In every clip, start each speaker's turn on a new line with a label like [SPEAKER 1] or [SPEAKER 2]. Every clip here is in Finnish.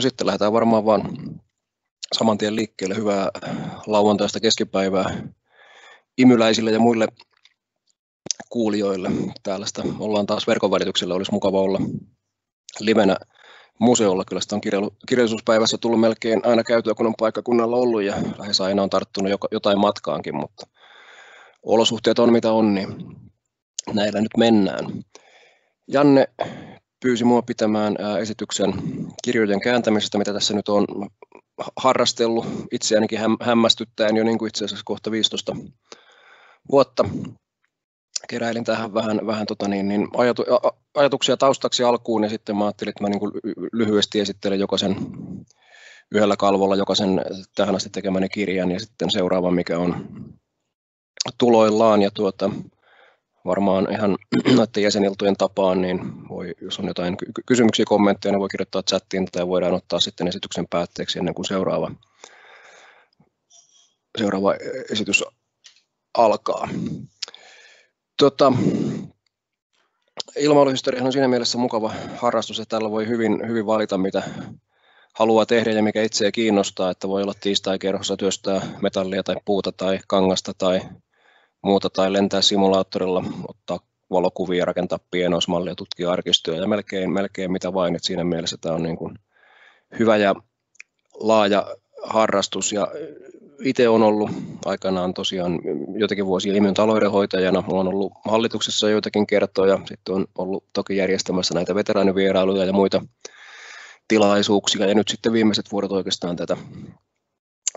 [SPEAKER 1] No sitten lähdetään varmaan vaan saman tien liikkeelle. Hyvää lauantaista keskipäivää imyläisille ja muille kuulijoille. Täällä sitä ollaan taas verkon välityksellä. Olisi mukava olla livenä museolla. Kyllä sitä on kirjallisuuspäivässä tullut melkein aina käytyä, kun on paikkakunnalla ollut ja lähes aina on tarttunut jotain matkaankin, mutta olosuhteet on mitä on, niin näillä nyt mennään. Janne pyysi minua pitämään esityksen kirjojen kääntämisestä, mitä tässä nyt on harrastellut itseänikin hämmästyttäen jo niin kuin itse asiassa kohta 15 vuotta. Keräilin tähän vähän, vähän tota niin, niin ajatu, ajatuksia taustaksi alkuun ja sitten mä ajattelin, että mä niin kuin lyhyesti esittelen jokaisen yhdellä kalvolla jokaisen tähän asti tekemäni kirjan ja sitten seuraava, mikä on tuloillaan. Ja tuota, varmaan ihan noiden jäseniltojen tapaan, niin voi, jos on jotain kysymyksiä, kommentteja, niin voi kirjoittaa chattiin tai voidaan ottaa sitten esityksen päätteeksi ennen kuin seuraava, seuraava esitys alkaa. Tota, ilmailuhistoria on siinä mielessä mukava harrastus, että tällä voi hyvin, hyvin valita, mitä haluaa tehdä ja mikä itseä kiinnostaa, että voi olla tiistai-kerhossa työstää metallia tai puuta tai kangasta tai muuta tai lentää simulaattorilla, ottaa valokuvia, rakentaa pienoismallia, tutkia arkistoja ja melkein, melkein mitä vain. Et siinä mielessä tämä on niin kuin hyvä ja laaja harrastus ja itse on ollut aikanaan tosiaan jotakin vuosia Imyn taloudenhoitajana. Olen ollut hallituksessa joitakin kertoja, sitten on ollut toki järjestämässä näitä veteraanivierailuja ja muita tilaisuuksia ja nyt sitten viimeiset vuodet oikeastaan tätä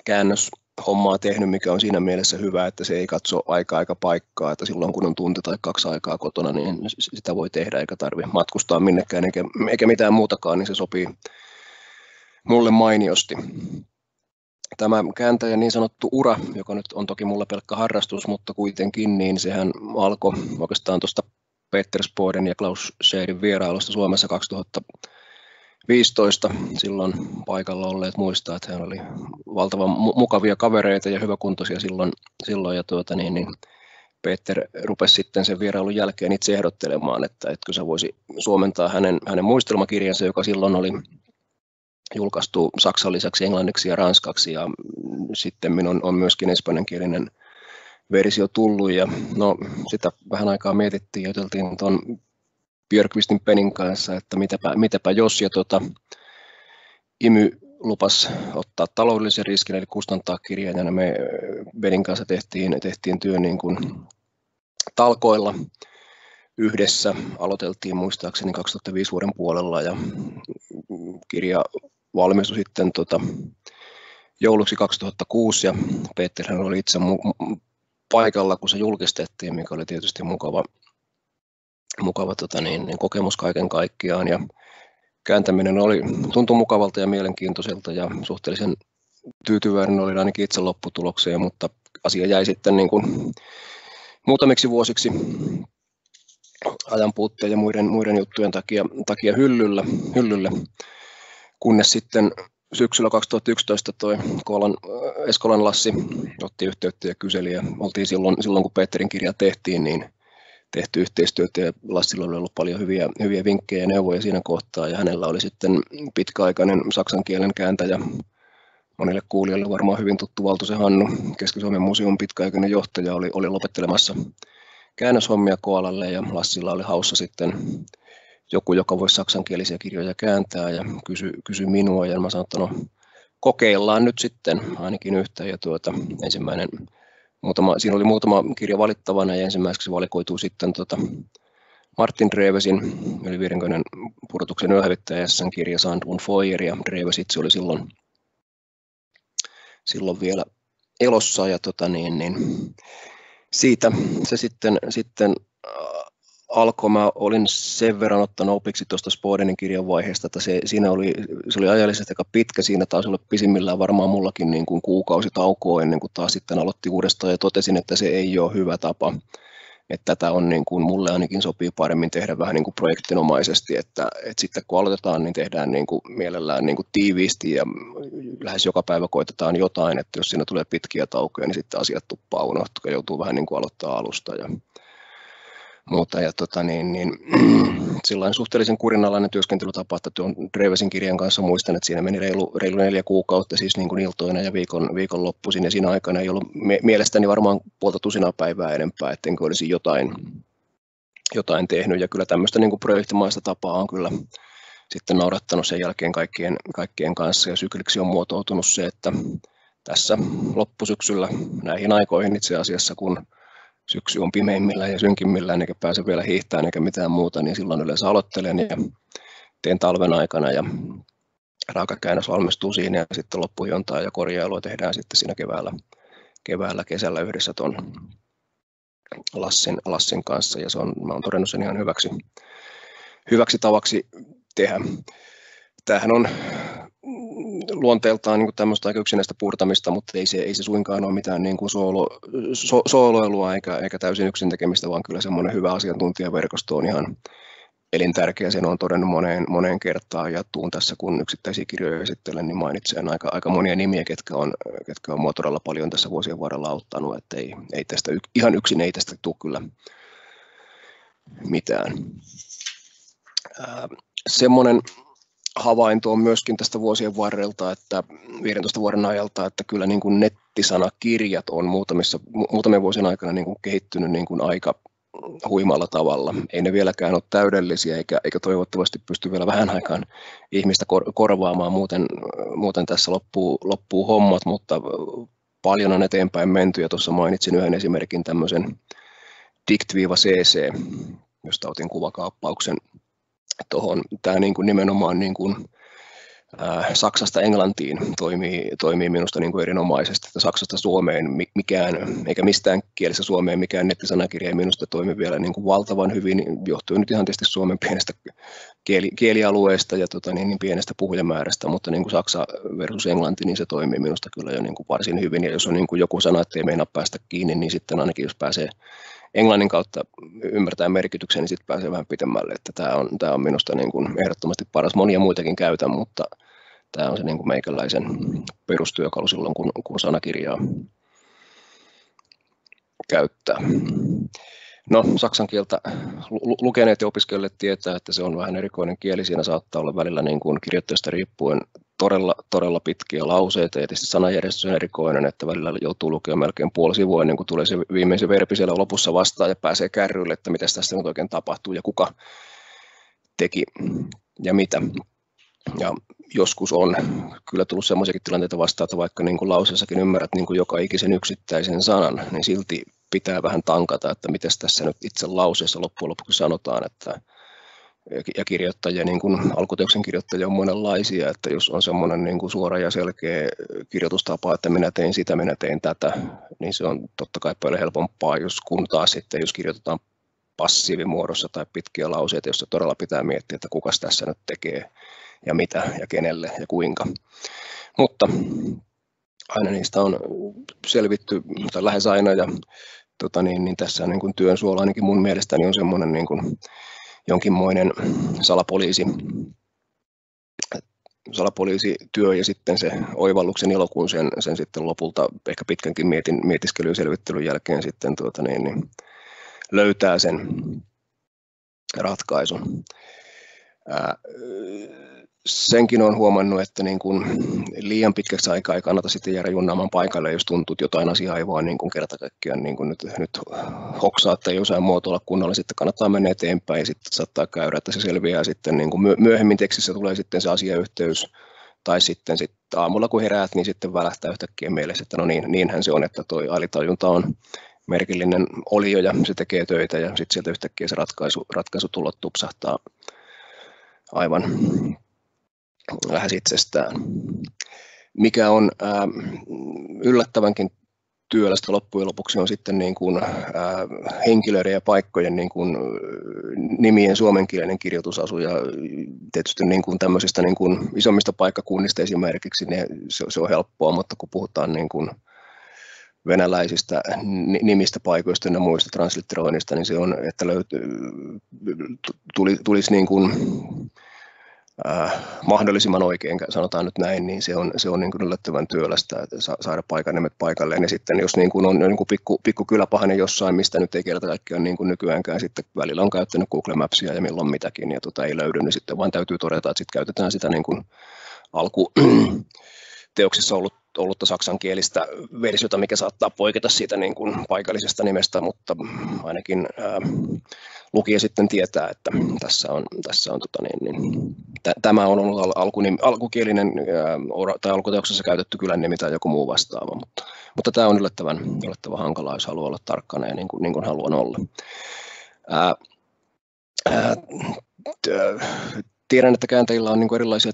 [SPEAKER 1] käännöshommaa tehnyt, mikä on siinä mielessä hyvä, että se ei katso aika aika paikkaa, että silloin kun on tunti tai kaksi aikaa kotona, niin sitä voi tehdä eikä tarvitse matkustaa minnekään eikä, eikä mitään muutakaan, niin se sopii mulle mainiosti. Tämä kääntäjän niin sanottu ura, joka nyt on toki mulla pelkkä harrastus, mutta kuitenkin, niin sehän alkoi oikeastaan tuosta Peter Spoden ja Klaus Schadin vierailusta Suomessa 2000 15 silloin paikalla olleet muistaa, että he oli valtavan mukavia kavereita ja hyväkuntoisia silloin, silloin. Ja tuota niin, niin Peter rupesi sitten sen vierailun jälkeen itse ehdottelemaan, että etkö sä voisi suomentaa hänen, hänen muistelmakirjansa, joka silloin oli julkaistu saksan lisäksi englanniksi ja ranskaksi. Ja sitten on, on myöskin espanjankielinen versio tullut. Ja no sitä vähän aikaa mietittiin ja juteltiin tuon Björkvistin Penin kanssa, että mitäpä, mitäpä jos, ja tota, Imy lupas ottaa taloudellisen riskin, eli kustantaa kirjan, ja me Benin kanssa tehtiin, tehtiin työ niin kuin talkoilla yhdessä. Aloiteltiin muistaakseni 2005 vuoden puolella, ja kirja valmistui sitten tota, jouluksi 2006, ja Peter oli itse paikalla, kun se julkistettiin, mikä oli tietysti mukava, mukava tota niin, niin kokemus kaiken kaikkiaan. Ja kääntäminen oli, tuntui mukavalta ja mielenkiintoiselta ja suhteellisen tyytyväinen oli ainakin itse lopputulokseen, mutta asia jäi sitten niin kuin muutamiksi vuosiksi ajan puutteen ja muiden, muiden juttujen takia, takia hyllyllä, hyllylle, kunnes sitten syksyllä 2011 toi Koolan, Eskolan Lassi otti yhteyttä ja kyseli. Ja oltiin silloin, silloin kun Peterin kirja tehtiin, niin tehty yhteistyötä ja Lassilla oli ollut paljon hyviä, hyviä vinkkejä ja neuvoja siinä kohtaa. Ja hänellä oli sitten pitkäaikainen saksan kielen kääntäjä. Monille kuulijoille varmaan hyvin tuttu Valtosen Hannu, Keski-Suomen museon pitkäaikainen johtaja, oli, oli lopettelemassa käännöshommia Koalalle ja Lassilla oli haussa sitten joku, joka voisi saksankielisiä kirjoja kääntää ja kysy, kysy minua. Ja mä sanoin, että no kokeillaan nyt sitten ainakin yhtä. Ja tuota, ensimmäinen muutama, siinä oli muutama kirja valittavana ja ensimmäiseksi valikoituu sitten tota Martin Drevesin, eli 50 pudotuksen yöhävittäjässä kirja Sandrun Foyer, ja Dreves itse oli silloin, silloin vielä elossa, ja tota niin, niin, siitä se sitten, sitten alkoi, mä olin sen verran ottanut opiksi tuosta Spodenin kirjan vaiheesta, että se, siinä oli, se oli ajallisesti aika pitkä, siinä taas oli pisimmillään varmaan mullakin niin kuin kuukausi taukoa ennen kuin taas sitten aloitti uudestaan ja totesin, että se ei ole hyvä tapa. Että tätä on niin kuin, mulle ainakin sopii paremmin tehdä vähän niin kuin projektinomaisesti, että, että sitten kun aloitetaan, niin tehdään niin kuin mielellään niin kuin tiiviisti ja lähes joka päivä koitetaan jotain, että jos siinä tulee pitkiä taukoja, niin sitten asiat tuppaa unohtuu ja joutuu vähän niin kuin aloittaa alusta. Ja Mutta ja, tota, niin, niin, sillain suhteellisen kurinalainen työskentelytapa, että tuon Drevesin kirjan kanssa muistan, että siinä meni reilu, reilu neljä kuukautta, siis niin kuin iltoina ja viikon, viikonloppuisin, ja siinä aikana ei ollut mielestäni varmaan puolta tusinaa päivää enempää, ettenkö olisi jotain, jotain tehnyt, ja kyllä tämmöistä niin kuin projektimaista tapaa on kyllä sitten naurattanut sen jälkeen kaikkien, kaikkien kanssa, ja sykliksi on muotoutunut se, että tässä loppusyksyllä näihin aikoihin itse asiassa, kun syksy on pimeimmillään ja synkimmillään, eikä pääse vielä hiihtämään eikä mitään muuta, niin silloin yleensä aloittelen ja teen talven aikana ja raakakäännös valmistuu siinä ja sitten loppuhiontaa ja korjailua tehdään sitten siinä keväällä, keväällä kesällä yhdessä tuon Lassin, Lassin kanssa ja se on, mä olen todennut sen ihan hyväksi, hyväksi tavaksi tehdä. Tämähän on luonteeltaan niin tämmöistä aika yksinäistä purtamista, mutta ei se, ei se suinkaan ole mitään niin kuin soolo, so, sooloilua eikä, eikä täysin yksin tekemistä, vaan kyllä semmoinen hyvä asiantuntijaverkosto on ihan elintärkeä. Sen on todennut moneen, moneen kertaan ja tuun tässä, kun yksittäisiä kirjoja esittelen, niin mainitsen aika, aika monia nimiä, ketkä on, ketkä on mua todella paljon tässä vuosien varrella auttanut, että ei, ei tästä, ihan yksin ei tästä tule kyllä mitään. semmoinen havainto on myöskin tästä vuosien varrelta, että 15 vuoden ajalta, että kyllä niin kuin nettisanakirjat on muutamissa, muutamien vuosien aikana niin kuin kehittynyt niin kuin aika huimalla tavalla. Ei ne vieläkään ole täydellisiä eikä, eikä toivottavasti pysty vielä vähän aikaan ihmistä kor- korvaamaan, muuten, muuten tässä loppuu, loppuu hommat, mutta paljon on eteenpäin menty ja tuossa mainitsin yhden esimerkin tämmöisen dict-cc, josta otin kuvakaappauksen tuohon. Tämä niin kuin nimenomaan niin kuin, ää, Saksasta Englantiin toimii, toimii minusta niin kuin erinomaisesti, että Saksasta Suomeen mikään, eikä mistään kielessä Suomeen mikään nettisanakirja ei minusta toimi vielä niin kuin valtavan hyvin, johtuen nyt ihan tietysti Suomen pienestä kieli, kielialueesta ja tota, niin, niin pienestä puhujamäärästä, mutta niin kuin Saksa versus Englanti, niin se toimii minusta kyllä jo niin kuin varsin hyvin, ja jos on niin kuin joku sana, että ei meinaa päästä kiinni, niin sitten ainakin jos pääsee englannin kautta ymmärtää merkityksen, niin sitten pääsee vähän pitemmälle. Että tämä on, tämä on minusta niin kuin ehdottomasti paras. Monia muitakin käytän, mutta tämä on se niin kuin meikäläisen perustyökalu silloin, kun, kun sanakirjaa käyttää. No, saksan kieltä lukeneet ja opiskelijat tietää, että se on vähän erikoinen kieli. Siinä saattaa olla välillä niin kuin kirjoittajasta riippuen todella, todella pitkiä lauseita ja tietysti sanajärjestys on erikoinen, että välillä joutuu lukemaan melkein puoli sivua ennen kuin tulee se viimeisen verbi siellä lopussa vastaan ja pääsee kärryille, että mitä tässä nyt oikein tapahtuu ja kuka teki ja mitä. Ja joskus on kyllä tullut sellaisiakin tilanteita vastaan, että vaikka niin kuin lauseessakin ymmärrät niin kuin joka ikisen yksittäisen sanan, niin silti pitää vähän tankata, että miten tässä nyt itse lauseessa loppujen lopuksi sanotaan, että ja kirjoittajia, niin kuin alkuteoksen kirjoittajia on monenlaisia, että jos on semmoinen niin kuin suora ja selkeä kirjoitustapa, että minä tein sitä, minä tein tätä, niin se on totta kai paljon helpompaa, jos kun taas sitten, jos kirjoitetaan passiivimuodossa tai pitkiä lauseita, joissa todella pitää miettiä, että kuka tässä nyt tekee ja mitä ja kenelle ja kuinka. Mutta aina niistä on selvitty, tai lähes aina, ja tota niin, niin tässä niin kuin työn suola ainakin mun mielestäni on semmoinen niin kuin jonkinmoinen salapoliisi, salapoliisityö ja sitten se oivalluksen ilo, kun sen, sen sitten lopulta ehkä pitkänkin mietin, mietiskelyn ja selvittelyn jälkeen sitten tuota niin, niin löytää sen ratkaisun. Senkin on huomannut, että niin kuin liian pitkäksi aikaa ei kannata sitten jäädä junnaamaan paikalle, jos tuntuu, että jotain asiaa ei vaan niin kuin kerta kaikkiaan niin kuin nyt, nyt hoksaa tai jossain muotoilla kunnolla, sitten kannattaa mennä eteenpäin ja sitten saattaa käydä, että se selviää sitten niin kuin myöhemmin tekstissä tulee sitten se asiayhteys. Tai sitten, sitten aamulla kun heräät, niin sitten välähtää yhtäkkiä mielessä, että no niin, niinhän se on, että tuo alitajunta on merkillinen olio ja se tekee töitä ja sitten sieltä yhtäkkiä se ratkaisu, ratkaisu tulot tupsahtaa aivan lähes itsestään. Mikä on ää, yllättävänkin työlästä loppujen lopuksi on sitten niin kuin, ää, henkilöiden ja paikkojen niin kuin, nimien suomenkielinen kirjoitusasu ja tietysti niin kuin tämmöisistä niin kuin isommista paikkakunnista esimerkiksi ne, se, se on helppoa, mutta kun puhutaan niin kuin venäläisistä nimistä paikoista ja muista translitteroinnista, niin se on, että löytyy, tuli, tulisi niin kuin äh, mahdollisimman oikein, sanotaan nyt näin, niin se on, se on niin kuin yllättävän työlästä, että saada paikannimet paikalleen. Ja sitten jos niin kuin on niin kuin pikku, pikku kyläpahainen jossain, mistä nyt ei kerta kaikkiaan niin kuin nykyäänkään, sitten välillä on käyttänyt Google Mapsia ja milloin mitäkin, ja tota ei löydy, niin sitten vaan täytyy todeta, että sitten käytetään sitä niin kuin alku teoksissa ollut, ollutta saksankielistä versiota, mikä saattaa poiketa siitä niin kuin paikallisesta nimestä, mutta ainakin ää, lukija sitten tietää, että tässä on, tässä on tota niin, niin, t- tämä on ollut alkunim, alkukielinen ää, tai alkuteoksessa käytetty kylän nimi tai joku muu vastaava, mutta, mutta tämä on yllättävän, yllättävän hankalaa, jos haluaa olla tarkkana ja niin kuin, niin kuin haluan olla. Ää, ää, tiedän, että kääntäjillä on niin erilaisia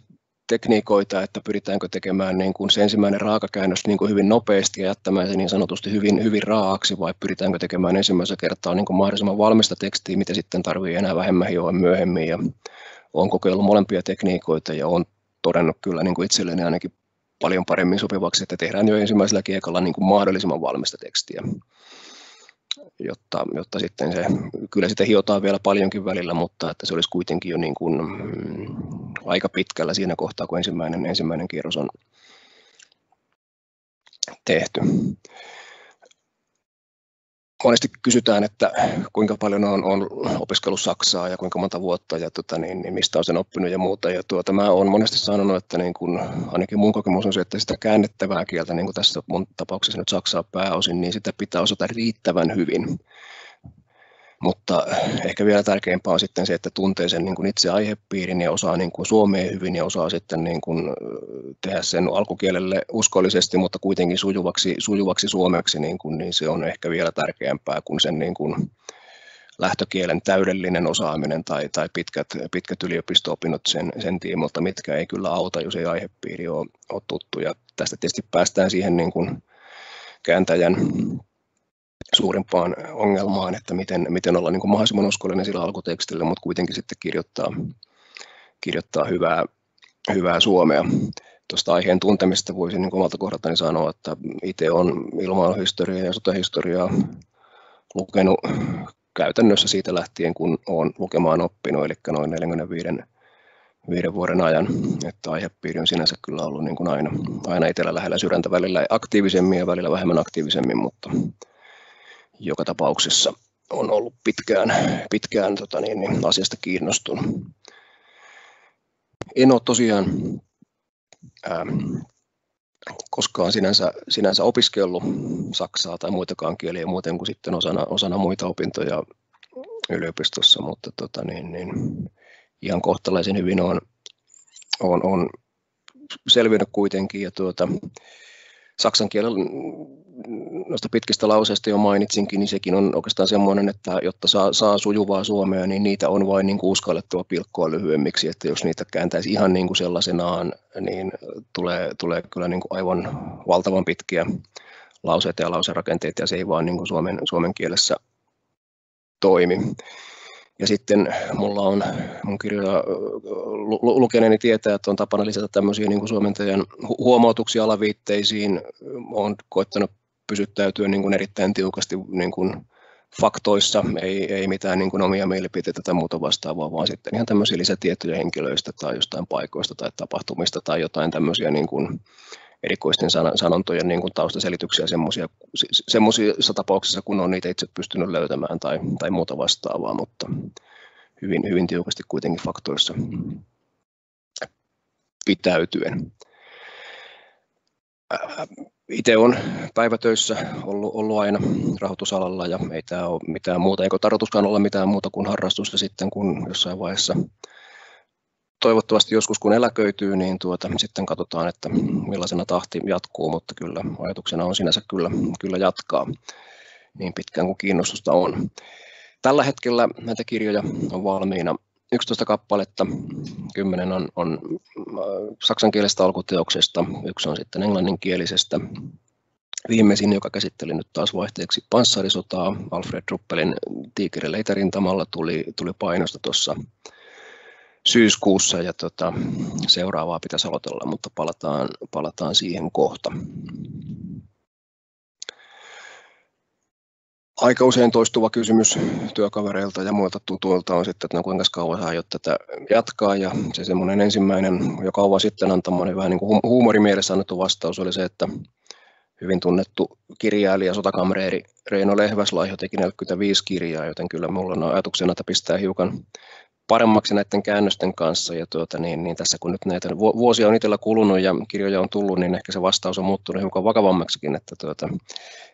[SPEAKER 1] tekniikoita, että pyritäänkö tekemään niin kuin se ensimmäinen raakakäännös niin kuin hyvin nopeasti ja jättämään se niin sanotusti hyvin, hyvin raaksi, vai pyritäänkö tekemään ensimmäisellä kertaa niin kuin mahdollisimman valmista tekstiä, mitä sitten tarvii enää vähemmän hioa myöhemmin. Ja olen kokeillut molempia tekniikoita ja olen todennut kyllä niin kuin itselleni ainakin paljon paremmin sopivaksi, että tehdään jo ensimmäisellä kiekalla niin kuin mahdollisimman valmista tekstiä jotta, jotta sitten se, kyllä sitä hiotaan vielä paljonkin välillä, mutta että se olisi kuitenkin jo niin kuin, mm, aika pitkällä siinä kohtaa, kun ensimmäinen, ensimmäinen kierros on tehty monesti kysytään, että kuinka paljon on, on opiskellut Saksaa ja kuinka monta vuotta ja tota, niin, niin mistä on sen oppinut ja muuta. Ja tuota, mä olen monesti sanonut, että niin kun, ainakin mun kokemus on se, että sitä käännettävää kieltä, niin kuin tässä mun tapauksessa nyt Saksaa pääosin, niin sitä pitää osata riittävän hyvin. Mutta ehkä vielä tärkeämpää on sitten se, että tuntee sen niin kuin itse aihepiirin ja osaa niin kuin suomea hyvin ja osaa sitten niin kuin tehdä sen alkukielelle uskollisesti, mutta kuitenkin sujuvaksi, sujuvaksi suomeksi, niin, kuin, niin se on ehkä vielä tärkeämpää kuin sen niin kuin lähtökielen täydellinen osaaminen tai, tai pitkät, pitkät yliopisto-opinnot sen, sen tiimolta, mitkä ei kyllä auta, jos ei aihepiiri ole, ole tuttu. Ja tästä tietysti päästään siihen niin kuin kääntäjän suurimpaan ongelmaan, että miten, miten olla niin kuin mahdollisimman uskollinen sillä alkutekstillä, mutta kuitenkin sitten kirjoittaa, kirjoittaa hyvää, hyvää suomea. Tuosta aiheen tuntemista voisin niin omalta kohdaltani sanoa, että itse olen ilmailuhistoriaa ja sotahistoriaa lukenut käytännössä siitä lähtien, kun olen lukemaan oppinut, eli noin 45 viiden vuoden ajan, että aihepiiri on sinänsä kyllä ollut niin kuin aina, aina itsellä lähellä sydäntä välillä aktiivisemmin ja välillä vähemmän aktiivisemmin, mutta joka tapauksessa on ollut pitkään, pitkään tota niin, niin asiasta kiinnostunut. En ole tosiaan ää, koskaan sinänsä, sinänsä opiskellut saksaa tai muitakaan kieliä muuten kuin sitten osana, osana muita opintoja yliopistossa, mutta tota niin, niin, ihan kohtalaisen hyvin on, on, on selvinnyt kuitenkin. Ja tuota, saksan kielen noista pitkistä lauseista jo mainitsinkin, niin sekin on oikeastaan semmoinen, että jotta saa, saa sujuvaa suomea, niin niitä on vain niin kuin uskallettua pilkkoa lyhyemmiksi, että jos niitä kääntäisi ihan niin kuin sellaisenaan, niin tulee, tulee kyllä niin kuin aivan valtavan pitkiä lauseita ja lauserakenteita, ja se ei vaan niin kuin suomen, suomen kielessä toimi. Ja sitten mulla on mun kirjoja lukeneeni tietää, että on tapana lisätä tämmöisiä niin kuin suomentajan huomautuksia alaviitteisiin. Olen koettanut pysyttäytyä niin kuin erittäin tiukasti niin kuin faktoissa, ei, ei mitään niin kuin omia mielipiteitä tai muuta vastaavaa, vaan sitten ihan tämmöisiä lisätietoja henkilöistä tai jostain paikoista tai tapahtumista tai jotain tämmöisiä niin kuin erikoisten sanontojen niin kuin taustaselityksiä semmoisissa tapauksissa, kun on niitä itse pystynyt löytämään tai, tai muuta vastaavaa, mutta hyvin, hyvin tiukasti kuitenkin faktoissa pitäytyen. Itse on päivätöissä ollut, ollut aina rahoitusalalla ja ei tämä ole mitään muuta, eikä tarkoituskaan olla mitään muuta kuin harrastusta sitten, kun jossain vaiheessa toivottavasti joskus kun eläköityy, niin tuota, sitten katsotaan, että millaisena tahti jatkuu, mutta kyllä ajatuksena on sinänsä kyllä, kyllä jatkaa niin pitkään kuin kiinnostusta on. Tällä hetkellä näitä kirjoja on valmiina 11 kappaletta, 10 on, on äh, saksankielisestä alkuteoksesta, yksi on sitten englanninkielisestä. Viimeisin, joka käsitteli nyt taas vaihteeksi panssarisotaa, Alfred Ruppelin Tiikerin leitarintamalla tuli, tuli painosta tuossa syyskuussa ja tota, seuraavaa pitäisi aloitella, mutta palataan, palataan siihen kohta. Aika usein toistuva kysymys työkavereilta ja muilta tutuilta on sitten, että no kuinka kauan aiot tätä jatkaa. Ja se semmoinen ensimmäinen jo kauan sitten antamani vähän niin kuin huumorimielessä annettu vastaus oli se, että hyvin tunnettu kirjailija, sotakamreeri Reino Lehväslaiho teki 45 kirjaa, joten kyllä minulla on ajatuksena, että pistää hiukan paremmaksi näiden käännösten kanssa. Ja tuota, niin, niin tässä kun nyt näitä vuosia on itsellä kulunut ja kirjoja on tullut, niin ehkä se vastaus on muuttunut hiukan vakavammaksikin, että tuota,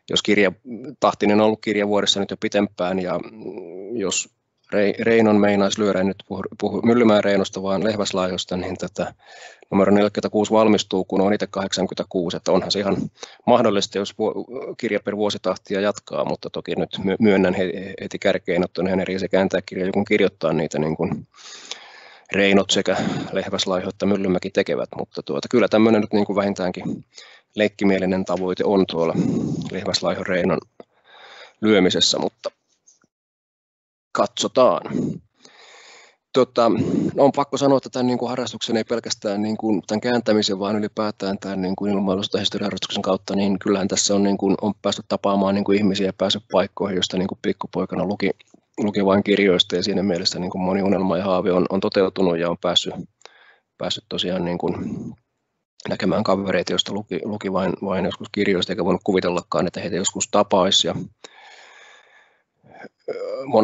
[SPEAKER 1] jos kirja, tahtinen on ollut kirja vuodessa nyt jo pitempään ja jos Reinon meinaisi lyödä nyt puhu, puhu Myllymään Reinosta, vaan Lehväslaajosta, niin tätä numero 46 valmistuu, kun on itse 86, että onhan se ihan mahdollista, jos kirja per vuositahtia jatkaa, mutta toki nyt myönnän heti kärkeen, että on eri se kääntää kirja, kun kirjoittaa niitä niin kuin Reinot sekä Lehväslaiho että Myllymäki tekevät, mutta tuota, kyllä tämmöinen nyt niin kuin vähintäänkin leikkimielinen tavoite on tuolla Lehväslaiho Reinon lyömisessä, mutta katsotaan. Tota, on pakko sanoa, että tämän niin kuin harrastuksen ei pelkästään niin kuin tämän kääntämisen, vaan ylipäätään tämän niin kuin ilmailusta historiaharrastuksen kautta, niin kyllähän tässä on, niin kuin, on päästy tapaamaan niin kuin ihmisiä ja päässyt paikkoihin, joista niin kuin pikkupoikana luki, luki vain kirjoista ja siinä mielessä niin kuin moni unelma ja haave on, on toteutunut ja on päässyt, päässyt tosiaan niin kuin näkemään kavereita, joista luki, luki vain, vain joskus kirjoista eikä voinut kuvitellakaan, että heitä joskus tapaisi. Ja,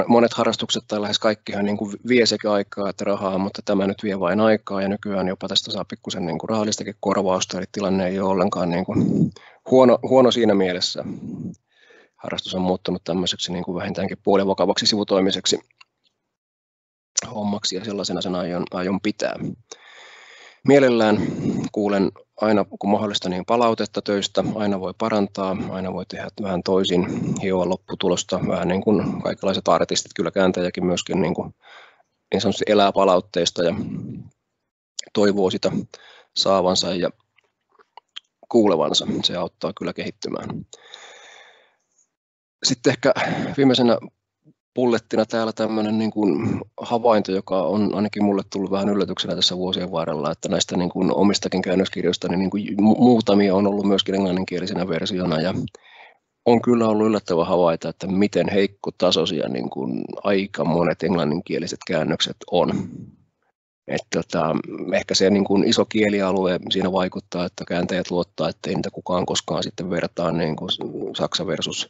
[SPEAKER 1] monet harrastukset tai lähes kaikkihan niin kuin vie sekä aikaa että rahaa, mutta tämä nyt vie vain aikaa ja nykyään jopa tästä saa pikkusen niin kuin rahallistakin korvausta, eli tilanne ei ole ollenkaan niin kuin huono, huono siinä mielessä. Harrastus on muuttunut tämmöiseksi niin kuin vähintäänkin puolivakavaksi sivutoimiseksi hommaksi ja sellaisena sen aion, aion pitää. Mielellään kuulen aina kun mahdollista niin palautetta töistä, aina voi parantaa, aina voi tehdä vähän toisin, hioa lopputulosta, vähän niin kuin kaikenlaiset artistit, kyllä kääntäjäkin myöskin niin, kuin, niin sanotusti elää palautteista ja toivoo sitä saavansa ja kuulevansa. Se auttaa kyllä kehittymään. Sitten ehkä viimeisenä pullettina täällä tämmöinen niin kuin havainto, joka on ainakin mulle tullut vähän yllätyksenä tässä vuosien varrella, että näistä niin kuin omistakin käännöskirjoista niin, niin kuin muutamia on ollut myöskin englanninkielisenä versiona ja on kyllä ollut yllättävä havaita, että miten heikkotasoisia niin kuin aika monet englanninkieliset käännökset on. Että tota, ehkä se niin kuin iso kielialue siinä vaikuttaa, että kääntäjät luottaa, että ei niitä kukaan koskaan sitten vertaa niin kuin Saksa versus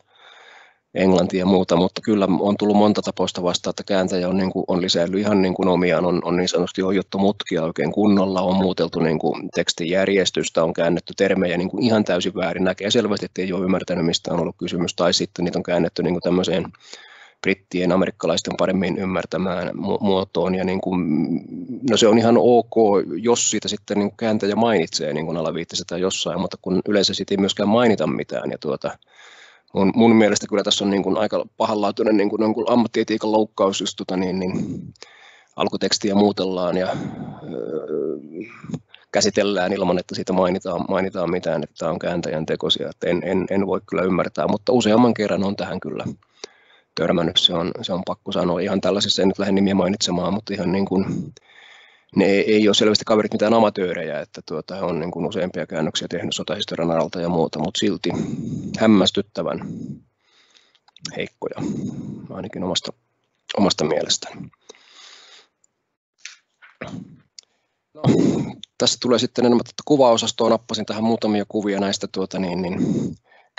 [SPEAKER 1] englantia ja muuta, mutta kyllä on tullut monta tapausta vasta, että kääntäjä on, niin kuin, on lisäillyt ihan niin kuin omiaan, on, on niin sanotusti ohjattu mutkia oikein kunnolla, on muuteltu niin kuin tekstijärjestystä, on käännetty termejä niin kuin ihan täysin väärin, näkee selvästi, että ei ole ymmärtänyt, mistä on ollut kysymys, tai sitten niitä on käännetty niin kuin tämmöiseen brittien, amerikkalaisten paremmin ymmärtämään muotoon. Ja niin kuin, no se on ihan ok, jos siitä sitten niin kääntäjä mainitsee niin tai jossain, mutta kun yleensä siitä ei myöskään mainita mitään. Ja tuota, mun, mun mielestä kyllä tässä on niin kuin aika pahanlaatuinen niin kuin, niin kuin ammattietiikan loukkaus, jos tota, niin, niin, alkutekstiä muutellaan ja öö, käsitellään ilman, että siitä mainitaan, mainitaan mitään, että tämä on kääntäjän tekosia. Että en, en, en voi kyllä ymmärtää, mutta useamman kerran on tähän kyllä törmännyt, se on, se on pakko sanoa. Ihan tällaisessa, en nyt lähde nimiä mainitsemaan, mutta ihan niin kuin, ne ei, ei ole selvästi kaverit mitään amatöörejä, että tuota, on niin kuin useampia käännöksiä tehnyt sotahistorian alta ja muuta, mutta silti hämmästyttävän heikkoja, ainakin omasta, omasta mielestäni. No, tässä tulee sitten enemmän tätä kuvaosastoa, nappasin tähän muutamia kuvia näistä tuota, niin, niin,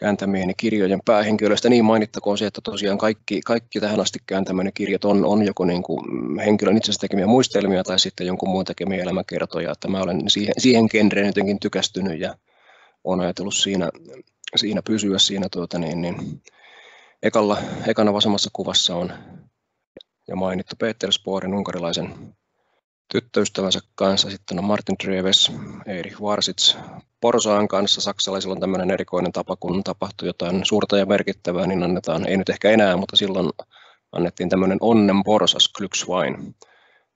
[SPEAKER 1] kääntämieni kirjojen päähenkilöistä. Niin mainittakoon se, että tosiaan kaikki, kaikki tähän asti kääntämäni kirjat on, on joko niin kuin henkilön itse tekemiä muistelmia tai sitten jonkun muun tekemiä elämäkertoja. Että mä olen siihen, siihen genreen jotenkin tykästynyt ja olen ajatellut siinä, siinä pysyä siinä tuota niin, niin ekalla, ekana vasemmassa kuvassa on jo mainittu Peter Sporin unkarilaisen tyttöystävänsä kanssa. Sitten on Martin Treves, Erich Varsits Porsaan kanssa. Saksalaisilla on tämmöinen erikoinen tapa, kun tapahtuu jotain suurta ja merkittävää, niin annetaan, ei nyt ehkä enää, mutta silloin annettiin tämmöinen onnen porsas Glückswein.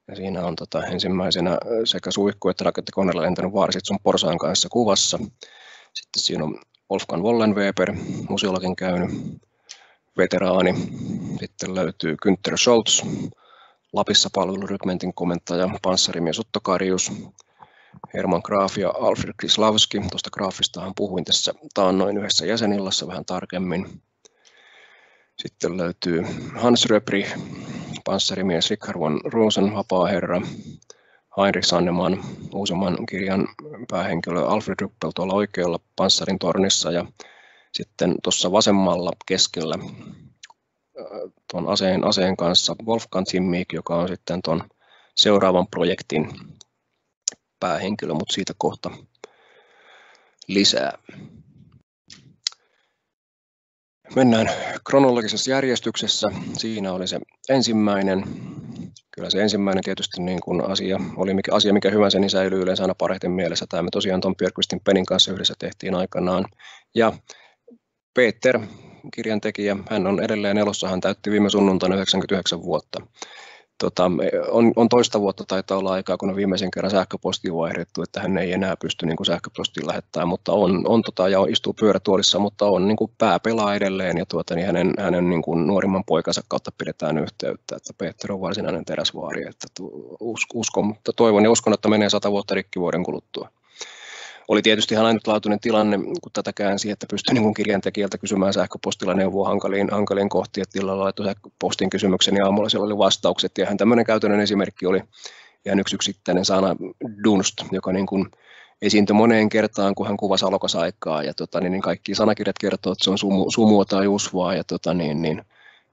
[SPEAKER 1] Ja siinä on tota, ensimmäisenä sekä suihku että rakettikoneella lentänyt on Porsaan kanssa kuvassa. Sitten siinä on Wolfgang Wollenweber, museologin käynyt veteraani. Sitten löytyy Günther Scholz, Lapissa palvelurykmentin komentaja panssarimies Otto Karius, Herman Graaf ja Alfred Krislavski. Tuosta Graafistahan puhuin tässä taannoin yhdessä jäsenillassa vähän tarkemmin. Sitten löytyy Hans Röpri, panssarimies Richard von Rosen, vapaa-herra, Heinrich Sanneman, uusimman kirjan päähenkilö Alfred Ruppel tuolla oikealla panssarin tornissa ja sitten tuossa vasemmalla keskellä tuon aseen, aseen kanssa Wolfgang Zimmig, joka on sitten tuon seuraavan projektin päähenkilö, mutta siitä kohta lisää. Mennään kronologisessa järjestyksessä. Siinä oli se ensimmäinen. Kyllä se ensimmäinen tietysti niin kuin asia, oli mikä, asia mikä hyvänsä, niin säilyy yleensä aina parhaiten mielessä. Tämä me tosiaan Tom Björkvistin Penin kanssa yhdessä tehtiin aikanaan. Ja Peter, kirjan tekijä, hän on edelleen elossa, hän täytti viime sunnuntaina 99 vuotta. Tota, on, on, toista vuotta taitaa olla aikaa, kun on viimeisen kerran sähköpostiin vaihdettu, että hän ei enää pysty niin kuin sähköpostiin lähettämään, mutta on, on tota, ja istuu pyörätuolissa, mutta on niin kuin pää pelaa edelleen ja tuota, niin hänen, hänen niin kuin nuorimman poikansa kautta pidetään yhteyttä, että Peter on varsinainen teräsvaari, että uskon, toivon ja uskon, että menee sata vuotta rikkivuoden kuluttua oli tietysti ihan ainutlaatuinen tilanne, kun tätä käänsi, että pystyi niin kirjantekijältä kysymään sähköpostilla neuvoa hankaliin, hankaliin kohtiin, että tilalla laittoi postin kysymyksen ja aamulla siellä oli vastaukset. Ja hän tämmöinen käytännön esimerkki oli ihan yksi yksittäinen sana Dunst, joka niin kuin esiintyi moneen kertaan, kun hän kuvasi alokasaikaa. Ja tota, niin, niin kaikki sanakirjat kertoo, että se on sumu, sumua tai usvaa. Ja tota, niin, niin,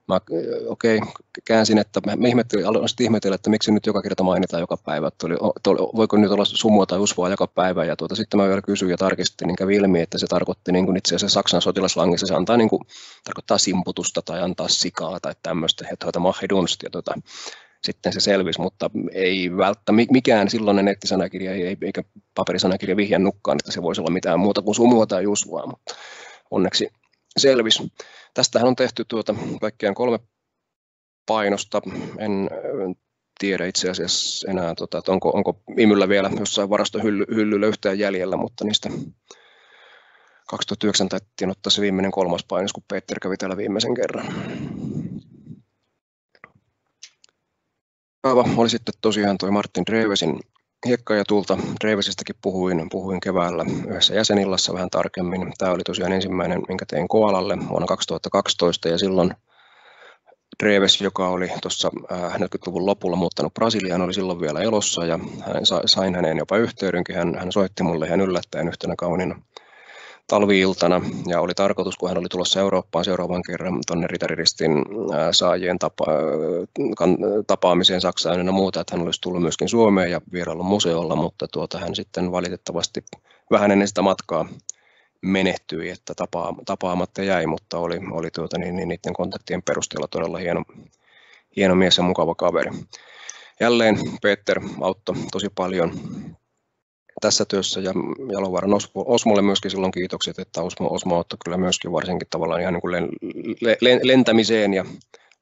[SPEAKER 1] Mä okei, okay, käänsin, että mä ihmettelin, aloin ihmetellä, että miksi nyt joka kerta mainitaan joka päivä, että oli, oli, voiko nyt olla sumua tai usvoa joka päivä, ja tuota, sitten mä vielä kysyin ja tarkistin, niin kävi ilmi, että se tarkoitti niin kuin itse asiassa Saksan sotilaslangissa, se antaa niin kuin, tarkoittaa simputusta tai antaa sikaa tai tämmöistä, että tuota mahedunst, ja tuota, sitten se selvisi, mutta ei välttämättä mikään silloinen nettisanakirja ei, eikä paperisanakirja vihjannutkaan, että se voisi olla mitään muuta kuin sumua tai usvoa, mutta onneksi selvisi. Tästähän on tehty tuota kaikkiaan kolme painosta. En tiedä itse asiassa enää, tuota, että onko, onko imyllä vielä jossain varastohyllyllä yhtään jäljellä, mutta niistä 2009 taittiin ottaa se viimeinen kolmas painos, kun Peter kävi täällä viimeisen kerran. Kaava oli sitten tosiaan tuo Martin Drevesin hiekka ja tulta Dreivesistäkin puhuin, puhuin keväällä yhdessä jäsenillassa vähän tarkemmin. Tämä oli tosiaan ensimmäinen, minkä tein Koalalle vuonna 2012 ja silloin Dreves, joka oli tuossa 40-luvun äh, lopulla muuttanut Brasiliaan, oli silloin vielä elossa ja hän, sain häneen jopa yhteydenkin. Hän, hän soitti mulle ihan yllättäen yhtenä kauniina talviiltana ja oli tarkoitus, kun hän oli tulossa Eurooppaan seuraavan kerran tuonne Ritariristin saajien tapa, tapaamiseen Saksaan ja muuta, että hän olisi tullut myöskin Suomeen ja vierailla museolla, mutta tuota, hän sitten valitettavasti vähän ennen sitä matkaa menehtyi, että tapaa, tapaamatta jäi, mutta oli, oli tuota, niin, niin, niiden kontaktien perusteella todella hieno, hieno mies ja mukava kaveri. Jälleen Peter auttoi tosi paljon tässä työssä ja Jalovaaran Osmolle myöskin silloin kiitokset, että Osmo, Osmo ottoi kyllä myöskin varsinkin tavallaan ihan niin kuin lentämiseen ja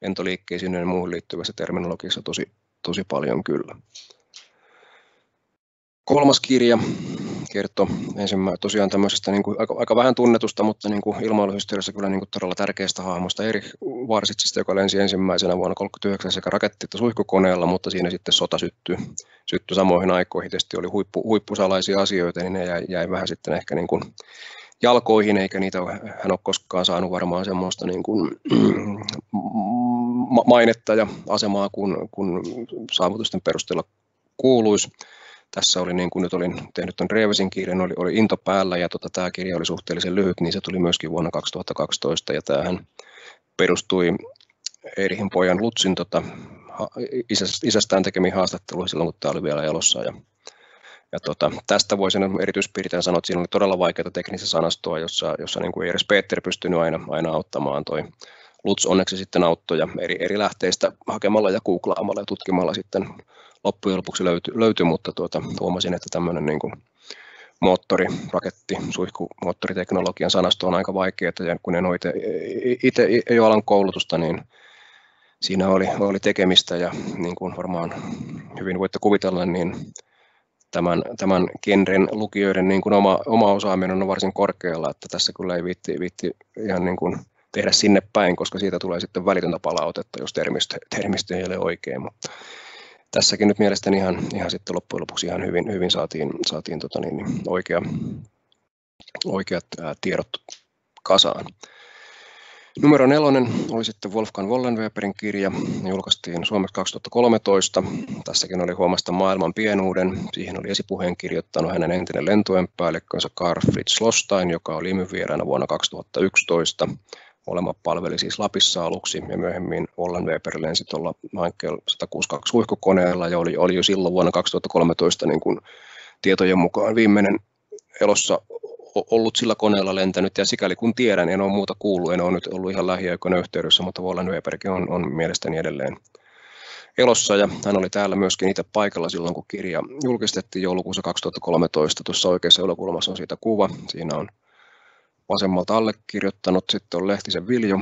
[SPEAKER 1] lentoliikkeisiin ja muuhun liittyvässä terminologiassa tosi, tosi paljon kyllä. Kolmas kirja kertoo. Ensimmäinen tosiaan tämmöisestä niin kuin aika, aika, vähän tunnetusta, mutta niin kuin ilmailuhistoriassa kyllä niin kuin todella tärkeästä hahmosta. Eri Varsitsista, joka lensi ensimmäisenä vuonna 1939 sekä raketti- että suihkukoneella, mutta siinä sitten sota syttyi, syttyi samoihin aikoihin. Tietysti oli huippu, huippusalaisia asioita, niin ne jäi, jäi vähän sitten ehkä niin kuin jalkoihin, eikä niitä hän ole koskaan saanut varmaan semmoista niin kuin, mainetta ja asemaa, kun, kun saavutusten perusteella kuuluisi tässä oli niin kuin nyt olin tehnyt tuon Reevesin kirjan, oli, oli into päällä ja tota, tämä kirja oli suhteellisen lyhyt, niin se tuli myöskin vuonna 2012 ja tämähän perustui Eerihin pojan Lutsin tota, isästään tekemiin haastatteluihin silloin, kun tämä oli vielä elossa. Ja, ja tota, tästä voisin erityispiirtein sanoa, että siinä oli todella vaikeaa teknistä sanastoa, jossa, jossa niin kuin ei edes Peter pystynyt aina, aina auttamaan. Toi Lutz onneksi sitten auttoi ja eri, eri lähteistä hakemalla ja googlaamalla ja tutkimalla sitten loppujen lopuksi löytyi, löytyi mutta tuota, huomasin, että tämmöinen niin kuin moottori, raketti, suihkumoottoriteknologian sanasto on aika vaikeaa, ja kun en ole itse ei ole alan koulutusta, niin siinä oli, oli tekemistä, ja niin kuin varmaan hyvin voitte kuvitella, niin tämän, tämän genren lukijoiden niin kuin oma, oma osaaminen on varsin korkealla, että tässä kyllä ei viitti, viitti ihan niin kuin tehdä sinne päin, koska siitä tulee sitten välitöntä palautetta, jos termistö, termistö ei ole oikein, mutta tässäkin nyt mielestäni ihan, ihan sitten loppujen lopuksi ihan hyvin, hyvin saatiin, saatiin tota niin, niin oikea, oikeat ää, tiedot kasaan. Numero nelonen oli sitten Wolfgang Wollenweberin kirja, julkaistiin Suomessa 2013. Tässäkin oli huomasta maailman pienuuden. Siihen oli esipuheen kirjoittanut hänen entinen lentojen päällikkönsä Karl Fritz Lostein, joka oli imyvieraana vuonna 2011. Molemmat palveli siis Lapissa aluksi ja myöhemmin Wollenweber lensi tuolla hankkeella 162 huihkukoneella ja oli, oli jo silloin vuonna 2013 niin kuin tietojen mukaan viimeinen elossa ollut sillä koneella lentänyt ja sikäli kun tiedän, en ole muuta kuullut, en ole nyt ollut ihan lähiaikoina yhteydessä, mutta Wollenweberkin on, on mielestäni edelleen elossa ja hän oli täällä myöskin itse paikalla silloin, kun kirja julkistettiin joulukuussa 2013. Tuossa oikeassa yläkulmassa on siitä kuva. Siinä on vasemmalta allekirjoittanut, sitten on Lehtisen Viljo,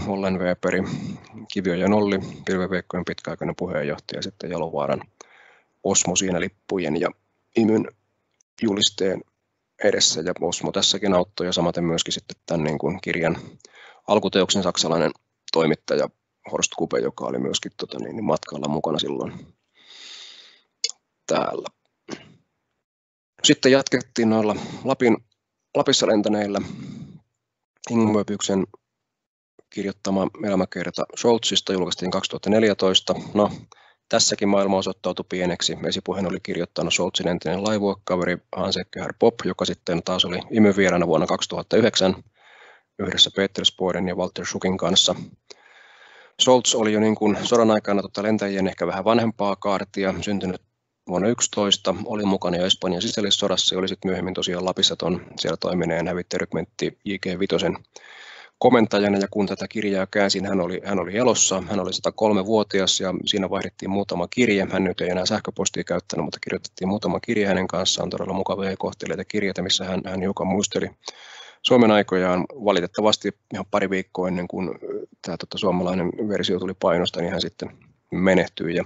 [SPEAKER 1] Kivio ja Nolli, Pilveveikkojen pitkäaikainen puheenjohtaja ja sitten Jalovaaran Osmo siinä lippujen ja imyn julisteen edessä ja Osmo tässäkin auttoi ja samaten myöskin sitten tämän niin kuin kirjan alkuteoksen saksalainen toimittaja Horst Kupe, joka oli myöskin tota, niin, niin matkalla mukana silloin täällä. Sitten jatkettiin noilla Lapin, Lapissa lentäneillä Ingmöbyksen kirjoittama elämäkerta Scholzista julkaistiin 2014. No, tässäkin maailma osoittautui pieneksi. Esipuheen oli kirjoittanut Scholzin entinen laivuokaveri Hans-Ekke Pop, joka sitten taas oli imyvieraana vuonna 2009 yhdessä Peter Sporen ja Walter Schukin kanssa. Scholz oli jo niin kuin sodan aikana tota lentäjien ehkä vähän vanhempaa kaartia, syntynyt vuonna 11, oli mukana jo Espanjan sisällissodassa ja oli sitten myöhemmin tosiaan Lapissa ton siellä toimineen hävittäjärykmentti J.G. Vitosen komentajana ja kun tätä kirjaa käänsin, hän oli, hän oli elossa, hän oli 103-vuotias ja siinä vaihdettiin muutama kirje. Hän nyt ei enää sähköpostia käyttänyt, mutta kirjoitettiin muutama kirje hänen kanssaan, todella mukavia ja kohteleita kirjeitä, missä hän, hän joka muisteli Suomen aikojaan. Valitettavasti ihan pari viikkoa ennen kuin tämä tota, suomalainen versio tuli painosta, niin hän sitten menehtyi ja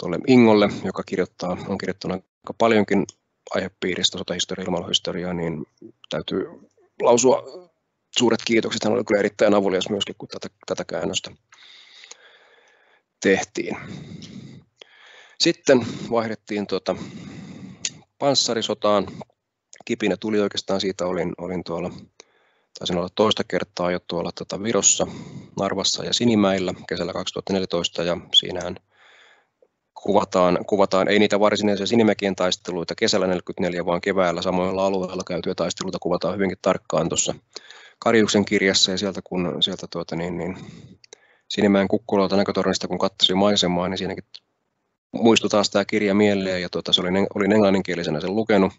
[SPEAKER 1] tuolle Ingolle, joka kirjoittaa, on kirjoittanut aika paljonkin aihepiiristä, sotahistoria, ilmailuhistoriaa, niin täytyy lausua suuret kiitokset. Hän oli kyllä erittäin avulias myöskin, kun tätä, tätä käännöstä tehtiin. Sitten vaihdettiin tuota panssarisotaan. Kipinä tuli oikeastaan siitä, olin, olin tuolla, taisin olla toista kertaa jo tuolla tuota Virossa, Narvassa ja Sinimäillä kesällä 2014 ja siinähän kuvataan, kuvataan ei niitä varsinaisia Sinimäkien taisteluita kesällä 44, vaan keväällä samoilla alueilla käytyjä taisteluita kuvataan hyvinkin tarkkaan tuossa Karjuksen kirjassa ja sieltä kun sieltä tuota niin, niin Sinimäen kukkulalta näkötornista kun katsoi maisemaa, niin siinäkin muistui taas tämä kirja mieleen ja tuota, se oli, olin englanninkielisenä sen lukenut.